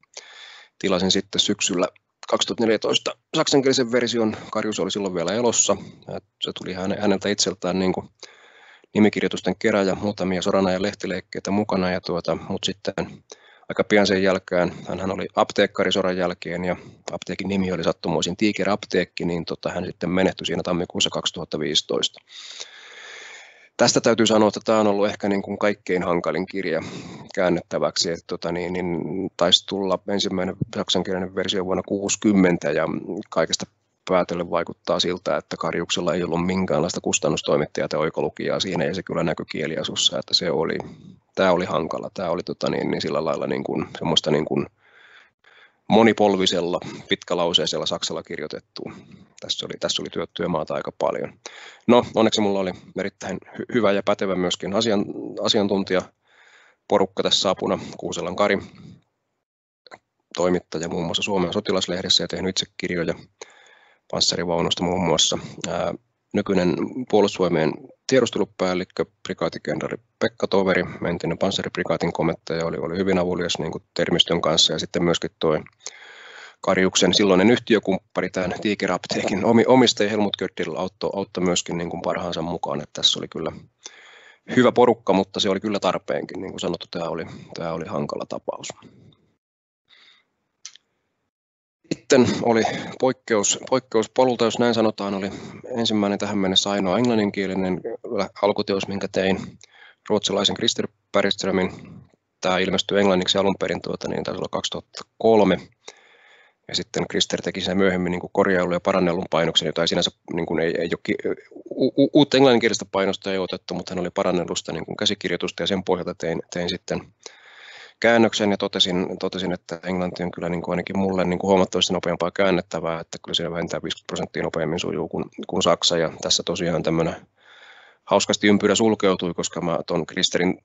[SPEAKER 1] Tilasin sitten syksyllä 2014 saksankielisen version. Karjus oli silloin vielä elossa. Se tuli häneltä itseltään niin kuin nimikirjoitusten keräjä, muutamia sodan ajan lehtileikkeitä mukana, ja tuota, mutta sitten aika pian sen jälkeen, hän oli apteekkari sodan jälkeen ja apteekin nimi oli sattumoisin Tiger Apteekki, niin tota, hän sitten menehtyi siinä tammikuussa 2015. Tästä täytyy sanoa, että tämä on ollut ehkä niin kuin kaikkein hankalin kirja käännettäväksi. Että tota, niin, niin, taisi tulla ensimmäinen saksankielinen versio vuonna 60 ja kaikesta päätellen vaikuttaa siltä, että Karjuksella ei ollut minkäänlaista kustannustoimittajaa tai oikolukijaa siinä, ja se kyllä näkyi kieliasussa, että se oli, tämä oli hankala. Tämä oli tota, niin, niin sillä lailla niin kuin, semmoista niin kuin monipolvisella, pitkälauseisella saksalla kirjoitettu. Tässä oli, tässä oli työ, työmaata aika paljon. No, onneksi mulla oli erittäin hy- hyvä ja pätevä myöskin asian, asiantuntija porukka tässä apuna, Kuuselan Kari, toimittaja muun muassa Suomen sotilaslehdessä ja tehnyt itse kirjoja panssarivaunusta muun muassa. Ää, nykyinen puolustusvoimien tiedustelupäällikkö, prikaatikenraali Pekka Toveri, entinen panssariprikaatin komentaja, oli, oli hyvin avulias niin kuin termistön kanssa ja sitten myöskin tuo Karjuksen silloinen yhtiökumppari, tämän Tiger Apteekin omistaja Helmut Göttil auttoi, auttoi myöskin niin kuin parhaansa mukaan, että tässä oli kyllä hyvä porukka, mutta se oli kyllä tarpeenkin, niin kuin sanottu, tämä oli, tämä oli hankala tapaus. Sitten oli poikkeus, poikkeuspolulta, jos näin sanotaan, oli ensimmäinen tähän mennessä ainoa englanninkielinen alkuteos, minkä tein ruotsalaisen Christer Bergströmin. Tämä ilmestyi englanniksi alun perin, tuota, niin taisi olla 2003. Ja sitten Krister teki sen myöhemmin niin korjailu- ja parannellun painoksen, jota ei sinänsä niin kuin ei, ei ole, u, uutta englanninkielistä painosta ei otettu, mutta hän oli parannellusta niin käsikirjoitusta ja sen pohjalta tein, tein sitten käännöksen ja totesin, totesin, että englanti on kyllä niin kuin ainakin mulle niin kuin huomattavasti nopeampaa käännettävää, että kyllä siinä vähintään 50 prosenttia nopeammin sujuu kuin, kuin Saksa. Ja tässä tosiaan tämmöinen hauskasti ympyrä sulkeutui, koska mä tuon Kristerin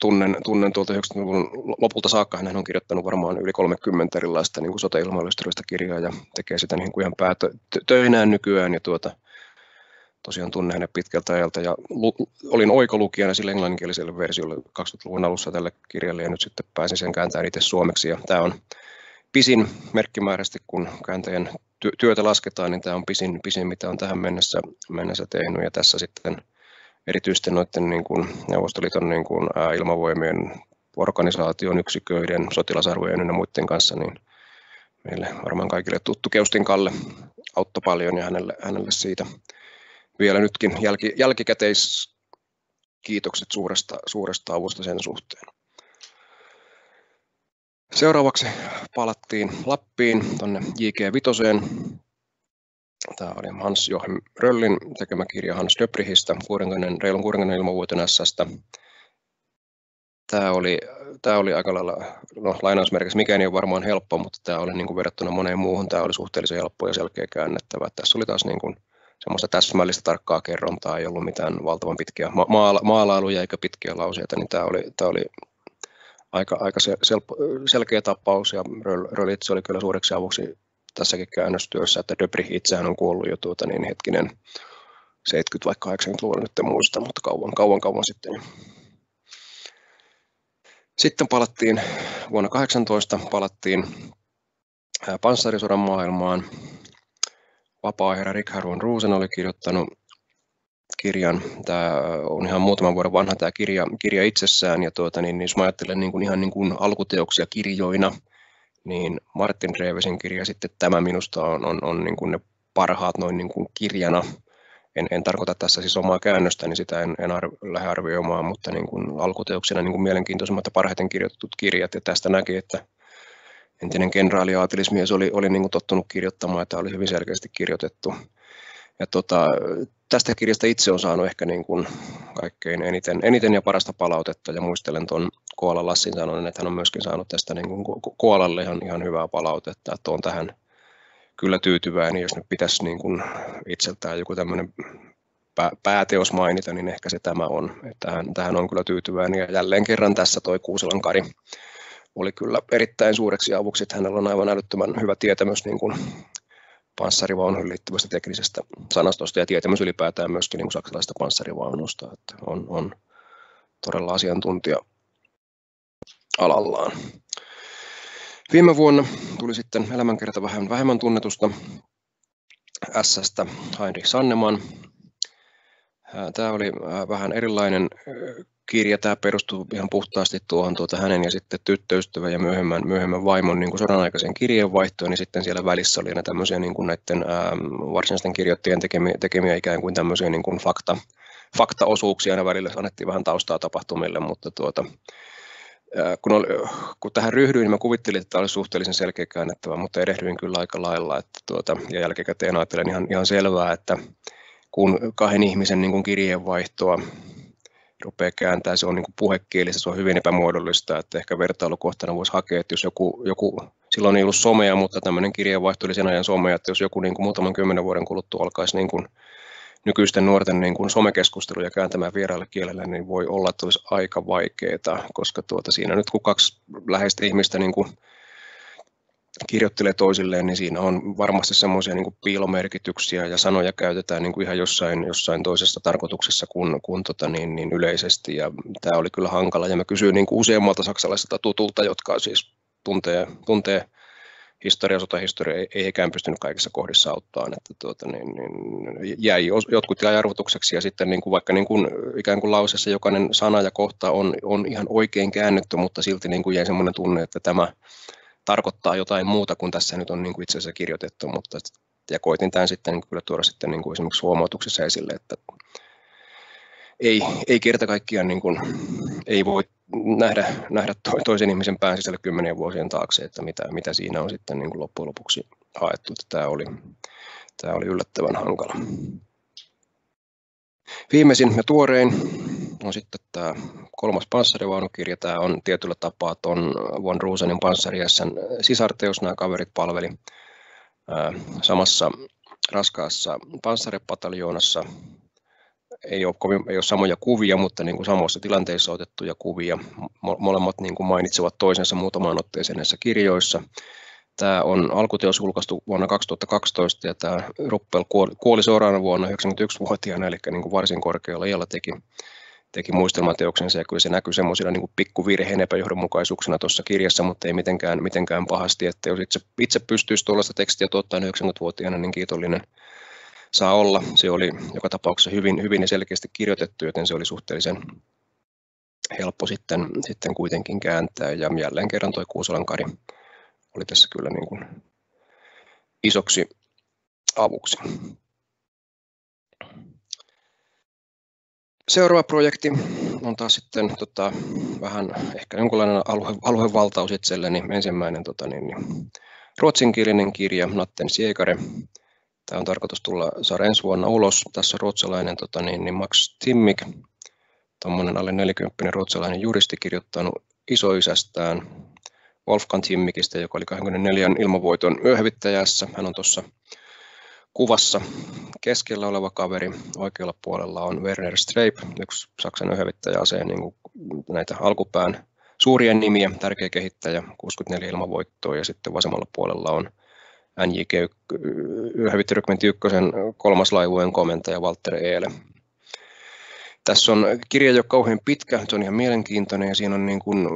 [SPEAKER 1] tunnen, tunnen tuolta 90-luvun lopulta saakka. Hän on kirjoittanut varmaan yli 30 erilaista niin sote kirjaa ja tekee sitä niin kuin ihan päätöinään nykyään. Ja tuota, tosiaan tunnen hänet pitkältä ajalta. Ja lu, olin oikolukijana sille englanninkieliselle versiolle 20-luvun alussa tälle kirjalle ja nyt sitten pääsin sen kääntämään itse suomeksi. Ja tämä on pisin merkkimääräisesti, kun kääntäjän työtä lasketaan, niin tämä on pisin, pisin mitä on tähän mennessä, mennessä tehnyt. Ja tässä sitten erityisesti noiden niin kuin Neuvostoliiton niin kuin, ää, ilmavoimien organisaation yksiköiden, sotilasarvojen ja muiden kanssa, niin meille varmaan kaikille tuttu Keustin Kalle auttoi paljon ja hänelle, hänelle siitä vielä nytkin jälki, jälkikäteis kiitokset suuresta, suuresta avusta sen suhteen. Seuraavaksi palattiin Lappiin tuonne J.G. Vitoseen. Tämä oli Hans Johan Röllin tekemä kirja Hans Döbrihistä, 60, reilun 60 ilmavuoten SSstä. Tämä oli, tämä oli aika lailla, no lainausmerkissä mikään ei ole varmaan helppo, mutta tämä oli niin kuin verrattuna moneen muuhun, tämä oli suhteellisen helppo ja selkeä käännettävä. Tässä oli taas niin kuin semmoista täsmällistä tarkkaa kerrontaa, ei ollut mitään valtavan pitkiä ma- maalailuja eikä pitkiä lauseita, niin tämä oli, tämä oli aika, aika sel, selkeä tapaus ja Rölitse oli kyllä suureksi avuksi tässäkin käännöstyössä, että Döbrich itsehän on kuollut jo tuota, niin hetkinen 70 vaikka 80-luvulla nyt en muista, mutta kauan kauan kauan sitten. Sitten palattiin vuonna 18 palattiin panssarisodan maailmaan vapaa-herra Richard von Ruusen oli kirjoittanut kirjan. Tämä on ihan muutaman vuoden vanha tämä kirja, kirja itsessään, ja tuota, niin, niin jos mä ajattelen niin kuin ihan niin kuin alkuteoksia kirjoina, niin Martin Reevesin kirja sitten tämä minusta on, on, on niin kuin ne parhaat noin niin kuin kirjana. En, en tarkoita tässä siis omaa käännöstä, niin sitä en, en arv, lähde arvioimaan, mutta niin kuin alkuteoksena niin kuin mielenkiintoisimmat ja parhaiten kirjoitetut kirjat, ja tästä näki, että entinen aatelismies oli, oli niin tottunut kirjoittamaan, että oli hyvin selkeästi kirjoitettu. Ja tota, tästä kirjasta itse on saanut ehkä niin kuin kaikkein eniten, eniten ja parasta palautetta, ja muistelen tuon Koala Lassin sanon, että hän on myöskin saanut tästä niin kuin Koalalle ihan, ihan hyvää palautetta, että on tähän kyllä tyytyväinen, jos nyt pitäisi niin kuin itseltään joku tämmöinen pääteos mainita, niin ehkä se tämä on. Että tähän, tähän on kyllä tyytyväinen ja jälleen kerran tässä toi Kuuselan Kari oli kyllä erittäin suureksi avuksi, että hänellä on aivan älyttömän hyvä tietämys niin kuin panssarivaunuihin liittyvästä teknisestä sanastosta ja tietämys ylipäätään myöskin niin saksalaisesta panssarivaunusta, että on, on todella asiantuntija alallaan. Viime vuonna tuli sitten elämänkerta vähän vähemmän tunnetusta S-stä Heinrich Sanneman. Tämä oli vähän erilainen kirja, tämä perustuu ihan puhtaasti tuohon tuota hänen ja sitten tyttöystävän ja myöhemmän, myöhemmän vaimon niin sodan aikaisen kirjeenvaihtoon, niin sitten siellä välissä oli tämmöisiä niin kuin näiden ää, varsinaisten kirjoittajien tekemiä, tekemiä ikään kuin tämmöisiä niin kuin fakta, faktaosuuksia aina välillä. Annettiin vähän taustaa tapahtumille, mutta tuota, kun, oli, kun tähän ryhdyin, niin mä kuvittelin, että tämä oli suhteellisen selkeä käännettävä, mutta erehdyin kyllä aika lailla, että tuota, ja jälkikäteen ajattelen ihan, ihan selvää, että kun kahden ihmisen niin kuin kirjeenvaihtoa rupeaa kääntämään, se on niin puhekielistä, se on hyvin epämuodollista, että ehkä vertailukohtana voisi hakea, että jos joku, joku silloin ei ollut somea, mutta tämmöinen kirjeenvaihto oli sen ajan somea, että jos joku niin kuin muutaman kymmenen vuoden kuluttua alkaisi niin kuin nykyisten nuorten niin kuin somekeskusteluja kääntämään vieraille kielellä, niin voi olla, että olisi aika vaikeaa, koska tuota, siinä nyt kun kaksi läheistä ihmistä niin kuin kirjoittelee toisilleen, niin siinä on varmasti semmoisia niin piilomerkityksiä ja sanoja käytetään niin kuin ihan jossain, jossain toisessa tarkoituksessa kuin, kuin tota niin, niin yleisesti. Ja tämä oli kyllä hankala ja mä kysyin niin kuin useammalta saksalaiselta tutulta, jotka siis tuntee, tuntee historia, sotahistoria, ei, ei ikään pystynyt kaikissa kohdissa auttamaan, että tuota, niin, niin, jäi jotkut jäi arvotukseksi ja sitten niin kuin vaikka niin kuin, ikään kuin lauseessa jokainen sana ja kohta on, on ihan oikein käännetty, mutta silti niin kuin jäi semmoinen tunne, että tämä, tarkoittaa jotain muuta kuin tässä nyt on niin kuin itse asiassa kirjoitettu, mutta ja koitin tämän sitten kyllä tuoda sitten niin kuin esimerkiksi huomautuksessa esille, että ei, ei kerta kaikkiaan niin kuin, ei voi nähdä, nähdä toisen ihmisen pään sisällä kymmenien vuosien taakse, että mitä, mitä siinä on sitten niin kuin loppujen lopuksi haettu. Tämä, oli, tämä oli yllättävän hankala. Viimeisin ja tuorein on sitten tämä kolmas panssarivaunukirja. Tämä on tietyllä tapaa tuon Von Rusenin panssariässän sisarteus. Nämä kaverit palveli samassa raskaassa panssaripataljoonassa. Ei ole, kovin, ei ole samoja kuvia, mutta niin kuin samoissa tilanteissa otettuja kuvia. Molemmat niin kuin mainitsevat toisensa muutamaan otteeseen näissä kirjoissa. Tämä on alkuteos julkaistu vuonna 2012 ja tämä Ruppel kuoli seuraavana vuonna 91-vuotiaana, eli niin kuin varsin korkealla iällä teki, teki muistelmateoksensa ja kyllä se näkyy semmoisilla niin pikkuvirheen epäjohdonmukaisuuksena tuossa kirjassa, mutta ei mitenkään, mitenkään pahasti, että jos itse, itse pystyisi tuollaista tekstiä tuottamaan 90-vuotiaana, niin kiitollinen saa olla. Se oli joka tapauksessa hyvin, hyvin ja selkeästi kirjoitettu, joten se oli suhteellisen helppo sitten, sitten kuitenkin kääntää ja jälleen kerran tuo Kuusalan Kari oli tässä kyllä niin kuin isoksi avuksi. Seuraava projekti on taas sitten tota, vähän ehkä jonkinlainen alue, aluevaltaus itselleni. Ensimmäinen tota, niin, niin, ruotsinkielinen kirja, Natten Siekare. Tämä on tarkoitus tulla saada ensi vuonna ulos. Tässä ruotsalainen tota, niin, niin Max Timmik, tuommoinen alle 40 ruotsalainen juristi kirjoittanut isoisästään Wolfgang Timmikistä, joka oli 24 ilmavoiton yöhävittäjässä. Hän on tuossa kuvassa keskellä oleva kaveri. Oikealla puolella on Werner Streip, yksi Saksan yöhävittäjäaseen niin näitä alkupään suuria nimiä, tärkeä kehittäjä, 64 ilmavoittoa, ja sitten vasemmalla puolella on NJK yöhävittärykmentti ykkösen kolmas laivueen komentaja Walter Eele, tässä on kirja jo kauhean pitkä, se on ihan mielenkiintoinen ja siinä on niin kuin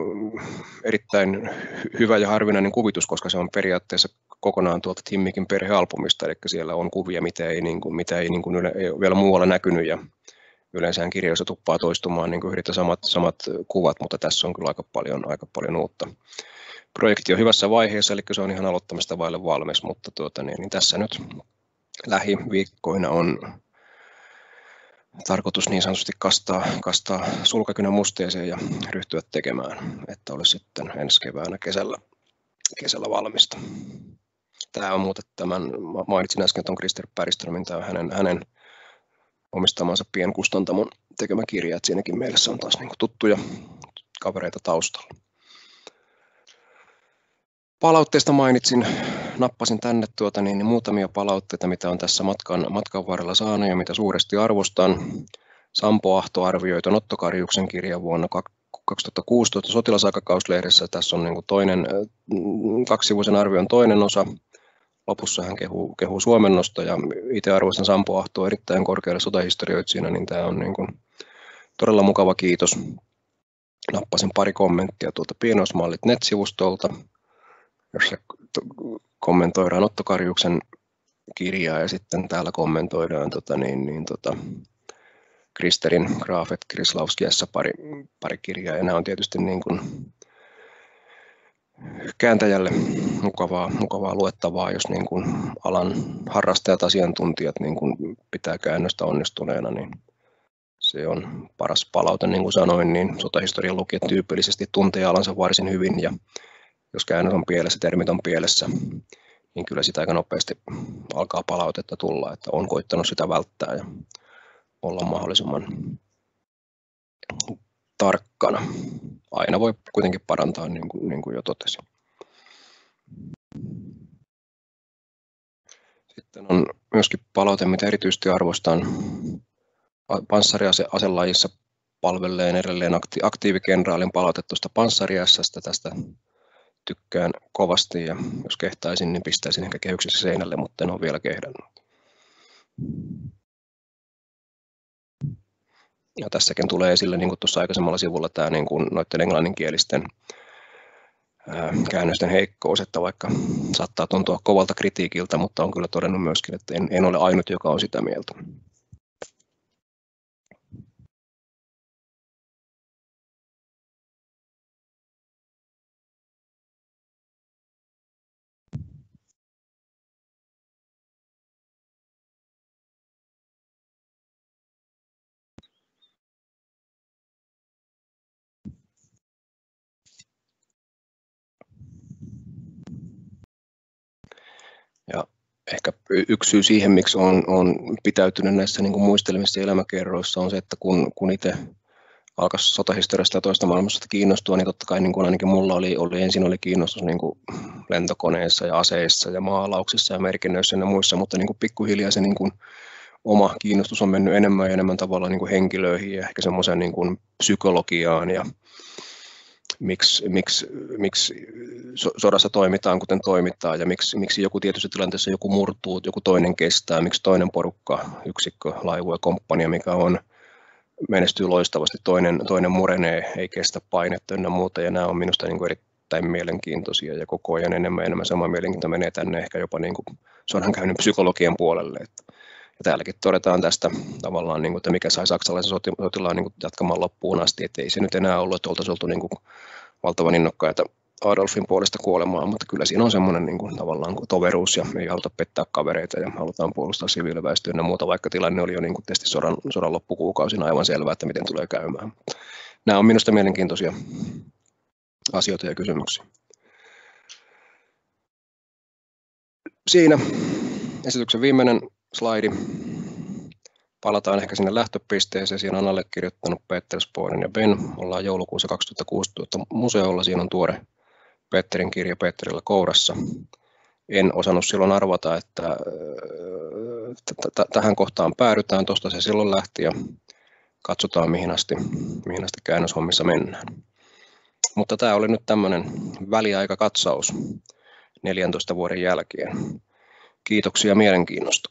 [SPEAKER 1] erittäin hyvä ja harvinainen kuvitus, koska se on periaatteessa kokonaan tuolta Timmikin perhealbumista, eli siellä on kuvia, mitä ei, niin kuin, mitä ei, niin kuin yle, ei ole vielä muualla näkynyt ja yleensä kirjoissa tuppaa toistumaan niin kuin samat, samat kuvat, mutta tässä on kyllä aika paljon, aika paljon uutta. Projekti on hyvässä vaiheessa, eli se on ihan aloittamista vaille valmis, mutta tuota, niin, niin tässä nyt lähiviikkoina on tarkoitus niin sanotusti kastaa, kastaa sulkakynä musteeseen ja ryhtyä tekemään, että olisi sitten ensi keväänä kesällä, kesällä valmista. Tämä on muuten tämän, mainitsin äsken tuon Krister Päriströmin, tämä on hänen, hänen omistamansa pienkustantamon tekemä kirja, että siinäkin mielessä on taas niin tuttuja kavereita taustalla. Palautteesta mainitsin, nappasin tänne tuota, niin, niin muutamia palautteita, mitä on tässä matkan, matkan varrella saanut ja mitä suuresti arvostan. Sampo Ahto arvioi tuon Otto Karjuksen kirjan vuonna 2016 sotilasaikakauslehdessä. Tässä on niin kuin toinen, kaksivuisen arvion toinen osa. Lopussa hän kehuu, kehuu suomennosta ja itse arvostan Sampo Ahtoa erittäin korkealle sotahistorioitsijana, niin tämä on niin kuin todella mukava kiitos. Nappasin pari kommenttia tuolta Pienoismallit net-sivustolta jossa kommentoidaan Otto Karjuksen kirjaa ja sitten täällä kommentoidaan tota, niin, niin, tota, Kristerin, Graafet, Krislauskiassa pari, pari kirjaa ja nämä on tietysti niin kuin kääntäjälle mukavaa, mukavaa luettavaa, jos niin kuin alan harrastajat, asiantuntijat niin kuin pitää käännöstä onnistuneena, niin se on paras palaute, niin kuin sanoin, niin sotahistorian lukijat tyypillisesti tuntee alansa varsin hyvin ja jos käännös on pielessä, termit on pielessä, niin kyllä sitä aika nopeasti alkaa palautetta tulla, että on koittanut sitä välttää ja olla mahdollisimman tarkkana. Aina voi kuitenkin parantaa, niin kuin, niin kuin jo totesin. Sitten on myöskin palaute, mitä erityisesti arvostan panssariaselajissa palvelleen edelleen aktiivikenraalin palaute tuosta panssariässästä tästä tykkään kovasti ja jos kehtaisin, niin pistäisin ehkä kehyksessä seinälle, mutta en ole vielä kehdannut. Ja tässäkin tulee esille, niin kuin tuossa aikaisemmalla sivulla, tämä niin kuin noiden englanninkielisten käännösten heikkous, että vaikka saattaa tuntua kovalta kritiikiltä, mutta on kyllä todennut myöskin, että en, en ole ainut, joka on sitä mieltä. Ja ehkä yksi syy siihen, miksi on, on pitäytynyt näissä niin muistelmissa ja elämäkerroissa on se, että kun, kun itse alkoi sotahistoriasta ja toista maailmasta kiinnostua, niin totta kai niin kuin ainakin mulla oli, oli ensin oli kiinnostus niin kuin lentokoneissa ja aseissa ja maalauksissa ja merkinnöissä ja muissa, mutta niin kuin pikkuhiljaa se niin kuin oma kiinnostus on mennyt enemmän ja enemmän tavallaan niin kuin henkilöihin ja ehkä semmoiseen niin kuin psykologiaan ja miksi, miksi, miksi sodassa toimitaan kuten toimitaan ja miksi, miksi joku tietyssä tilanteessa joku murtuu, joku toinen kestää, miksi toinen porukka, yksikkö, laivu ja komppania, mikä on menestyy loistavasti, toinen, toinen murenee, ei kestä painetta ja muuta ja nämä on minusta niin kuin erittäin mielenkiintoisia ja koko ajan enemmän ja enemmän sama mielenkiinto menee tänne ehkä jopa niin kuin sodankäynnin psykologian puolelle. Että ja täälläkin todetaan tästä tavallaan, niin kuin, että mikä sai saksalaisen sotilaan niin kuin, jatkamaan loppuun asti, että ei se nyt enää ollut, että oltaisiin oltu niin kuin, valtavan innokkaita Adolfin puolesta kuolemaan, mutta kyllä siinä on semmoinen niin kuin, tavallaan kuin toveruus ja ei haluta pettää kavereita ja halutaan puolustaa siviiliväestöä ja muuta, vaikka tilanne oli jo niin kuin sodan, sodan loppukuukausina aivan selvää, että miten tulee käymään. Nämä on minusta mielenkiintoisia asioita ja kysymyksiä. Siinä esityksen viimeinen slaidi. Palataan ehkä sinne lähtöpisteeseen. Siinä on allekirjoittanut Peter Spoinen ja Ben. Ollaan joulukuussa 2016 museolla. Siinä on tuore Petterin kirja Petterillä kourassa. En osannut silloin arvata, että tähän kohtaan päädytään. Tuosta se silloin lähti ja katsotaan mihin asti, mihin asti käännöshommissa mennään. Mutta tämä oli nyt tämmöinen väliaikakatsaus 14 vuoden jälkeen. Kiitoksia mielenkiinnosta.